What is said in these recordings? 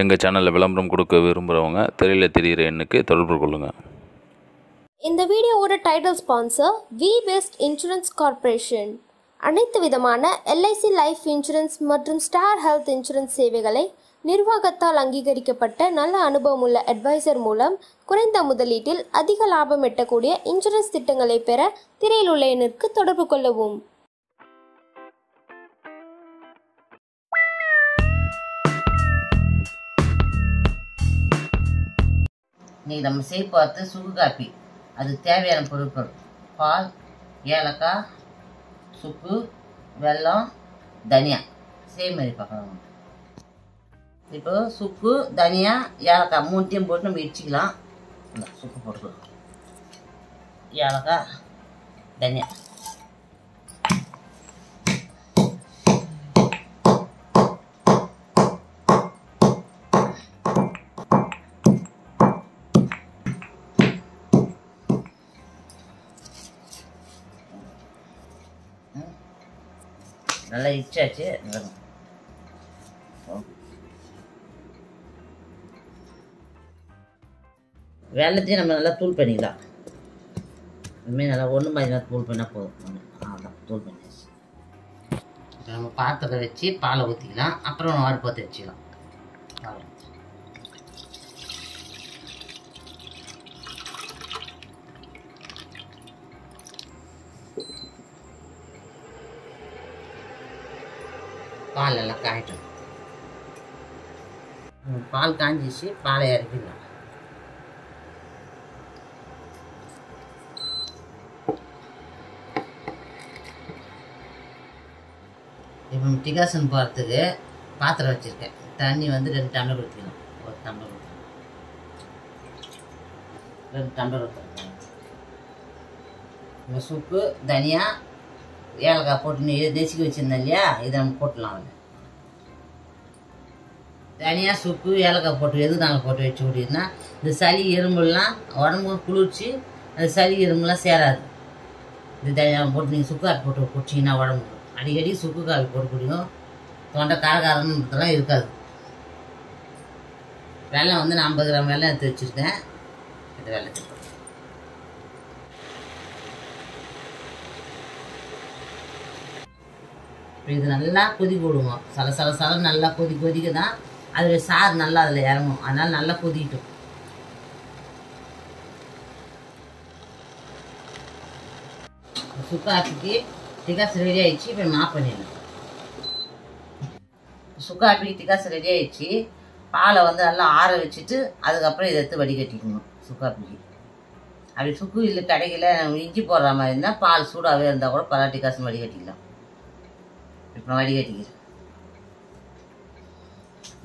எங்கள் சேனலில் விளம்பரம் கொடுக்க விரும்புகிறவங்க தெரியல தெரிகிற எண்ணுக்கு தொடர்பு கொள்ளுங்கள் இந்த வீடியோவோட title sponsor V best insurance corporation அனைத்து விதமான எல்ஐசி லைஃப் இன்சூரன்ஸ் மற்றும் ஸ்டார் ஹெல்த் இன்சூரன்ஸ் சேவைகளை நிர்வாகத்தால் அங்கீகரிக்கப்பட்ட நல்ல அனுபவம் உள்ள அட்வைசர் மூலம் குறைந்த முதலீட்டில் அதிக லாபம் எட்டக்கூடிய இன்சூரன்ஸ் திட்டங்களை பெற திரையில் உள்ள எண்ணிற்கு தொடர்பு கொள்ளவும். இன்றைக்கி நம்ம செய்ய பார்த்து சுக்கு காப்பி அது தேவையான பொருட்கள். பால் ஏலக்காய் சுக்கு வெல்லம் தனியா. சேம் மாதிரி பார்க்கலாம். இப்போ சுக்கு தனியா ஏலக்காய் மூணுத்தையும் போட்டு நம்ம இடிச்சிக்கலாம். சுக்கு போட்டுக்கலாம். ஏலக்காய் தனியா. நல்லா இச்சாச்சு நல்லா வெள்ளத்தையும் நம்ம நல்லா தூள் பண்ணிக்கலாம். இனிமேல் நல்லா ஒன்று மாதிரி நல்லா தூள் பண்ணால் போதும். ஒன்று தூள் பண்ணியாச்சு. நம்ம பாத்திரத்தை வச்சு பாலை ஊற்றிக்கலாம் அப்புறம் அடுப்பத்தை வச்சுக்கலாம். அவ்வளோ பால் எல்லாம் காயட்டும் பால் காஞ்சிச்சு பாலை இறக்கிடலாம். இப்போ டிகாசன் போகிறதுக்கு பாத்திரம் வச்சுருக்கேன். தண்ணி வந்து ரெண்டு டம்ளர் ஊற்றிக்கணும் ஒரு டம்ளர் ஊற்றணும் ரெண்டு டம்ளர் ஊற்றணும் சுப்பு தனியா ஏலக்காய் போட்டு நெசுக்கி வச்சுருந்தேன் இல்லையா? இதை நம்ம போட்டலாம் அதில் தனியாக சுக்கு ஏலக்காய் போட்டு எது நாங்கள் போட்டு வச்சு விட்டீங்கன்னா இந்த சளி எறும்புலாம் உடம்பு குளிர்ச்சி அந்த சளி எறும்புலாம் சேராது. இது தனியாக போட்டு நீங்கள் சுக்கு காப்பி போட்டு குடிச்சிங்கன்னா உடம்பு அடிக்கடி சுக்கு காப்பி போட்டு குடிக்கும் தொண்டை காரகாரன்றதெல்லாம் இருக்காது. வெள்ளம் வந்து நான் ஐம்பது கிராம் வெள்ளம் எடுத்து வச்சுருக்கேன். இந்த வெள்ளத்தை போட்டு இப்போ இது நல்லா கொதிக்க விடுவோம் சல சல சல நல்லா கொதி கொதிக்க தான் அதில் சாறு நல்லா அதில் இறங்கும். அதனால் நல்லா கொதிக்கட்டும். சுக்காப்பிக்கு டிகாஸ் ரெடி ஆயிடுச்சு. இப்போ மாப் பண்ணிடலாம். சுக்காப்பிக்கு டிகாஸ் ரெடி ஆயிடுச்சு. பாலை வந்து நல்லா ஆற வச்சுட்டு அதுக்கப்புறம் இதை எடுத்து வடிகட்டிக்கணும் சுக்காப்பிக்கு அப்படி சுக்கு இல்லை கிடைக்கல இஞ்சி போடுற மாதிரி இருந்தால் பால் சூடாகவே இருந்தால் கூட பரா டிகாஸ் வடிகட்டிக்கலாம். இப்போ வடிகட்டிக்கிறேன்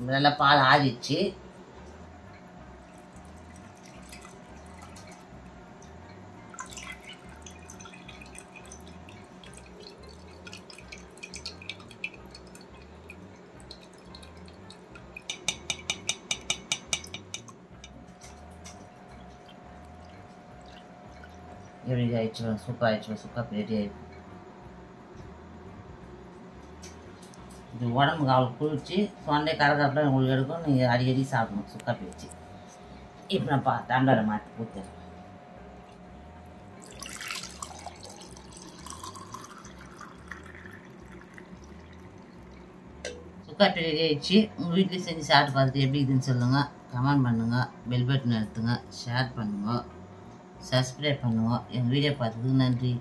நல்லா பால் ஆறிச்சு எப்படி ஆயிடுச்சு? சூப்பர் ஆயிடுச்சு சூப்பர் ரெடி ஆயிடுச்சு இது உடம்புக்கு அவ்வளோ குளிர்ச்சி சொண்டை கரகரப்பில் உங்களுக்கு எடுக்கும் நீங்கள் அடிக்கடி சாப்பிடணும். சுக்கா வச்சு இப்போ நான் பா டம்ளரை மாற்றி ஊற்றுறேன் சுக்காப்பி ரெடி ஆயிடுச்சு. உங்கள் வீட்டில் செஞ்சு சாப்பிட்டு பார்த்துட்டு எப்படி இதுன்னு சொல்லுங்கள் கமெண்ட் பண்ணுங்கள் பெல் பட்டன் எடுத்துங்க ஷேர் பண்ணுங்க. சப்ஸ்கிரைப் பண்ணுங்க. எங்கள் வீடியோ பார்த்ததுக்கு நன்றி.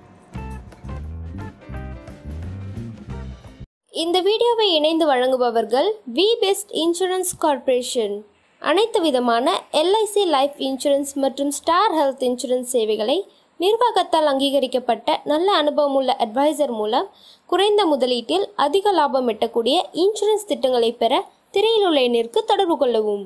இந்த வீடியோவை இணைந்து வழங்குபவர்கள் வி பெஸ்ட் இன்சூரன்ஸ் கார்ப்பரேஷன் அனைத்து விதமான எல்ஐசி லைஃப் இன்சூரன்ஸ் மற்றும் ஸ்டார் ஹெல்த் இன்சூரன்ஸ் சேவைகளை நிர்வாகத்தால் அங்கீகரிக்கப்பட்ட நல்ல அனுபவம் உள்ள அட்வைசர் மூலம் குறைந்த முதலீட்டில் அதிக லாபம் எட்டக்கூடிய இன்சூரன்ஸ் திட்டங்களை பெற திரையில் உள்ள எண்ணிற்கு தொடர்பு கொள்ளவும்.